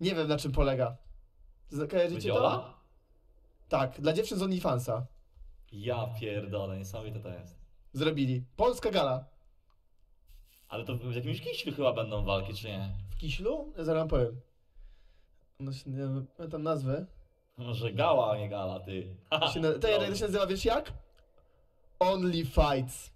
Nie wiem na czym polega. Z- Kojarzycie to? Tak, dla dziewczyn z OnlyFansa. Ja pierdolę, niesamowite to jest. Zrobili. Polska gala. Ale to w jakimś kiślu chyba będą walki, czy nie? W Kiślu? Ja zaraz powiem. No się, nie pamiętam nazwę. Może gala, a nie gala, ty. To się, na, to, to się nazywa, wiesz jak? Only Fights.